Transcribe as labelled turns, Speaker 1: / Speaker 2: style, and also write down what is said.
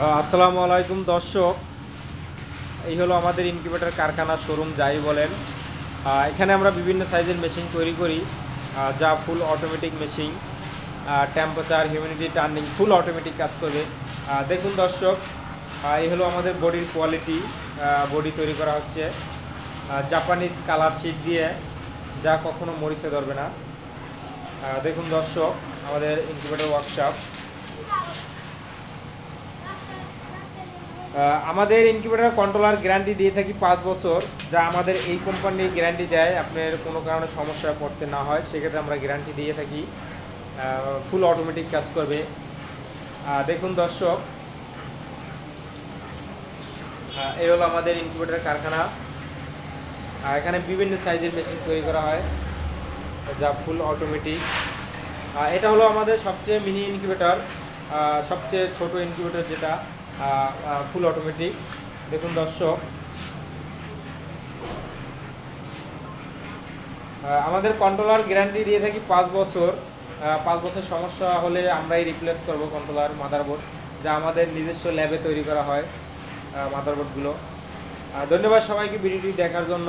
Speaker 1: আসসালামু আলাইকুম, দর্শক। এই হলো আমাদের ইনকিউবেটর কারখানা শোরুম যাই বলেন। এখানে আমরা বিভিন্ন সাইজের মেশিন তৈরি করি যা full automatic machine temperature humidity turning full automatic কাজ করবে দেখুন দর্শক এই হলো আমাদের বডির কোয়ালিটি বডি তৈরি করা হচ্ছে। জাপানিজ কালার শিট দিয়ে, যা কখনো মরিচে ধরবে না। দেখুন দর্শক, আমাদের ইনকিউবেটর ওয়ার্কশপ আমাদের ইনকিউবেটর কন্ট্রোলার গ্যারান্টি দিয়ে থাকি পাঁচ বছর, যা আমাদের এই কোম্পানি গ্যারান্টি দেয়, আপনার কোনো কারণে সমস্যায় পড়তে না হয়, সেক্ষেত্রে আমরা গ্যারান্টি দিয়ে থাকি ফুল অটোমেটিক কাজ করবে। দেখুন দর্শক এই হলো আমাদের ইনকিউবেটর কারখানা। আর এখানে বিভিন্ন সাইজের মেশিন তৈরি করা হয়, যা ফুল অটোমেটিক এটা হলো আমাদের সবচেয়ে মিনি ইনকিউবেটর সবচেয়ে ছোট ইনকিউবেটর যেটা। ফুল অটোমেটিক দেখুন দর্শক। আমাদের কন্ট্রোলার গ্যারান্টি দিয়ে থাকি পাঁচ বছর। পাঁচ বছর সমস্যা হলে আমরাই রিপ্লেস করব কন্ট্রোলার মাদারবোর্ড যা আমাদের নিজস্ব ল্যাবে তৈরি করা হয় মাদারবোর্ডগুলো ধন্যবাদ সবাইকে ভিডিওটি দেখার জন্য।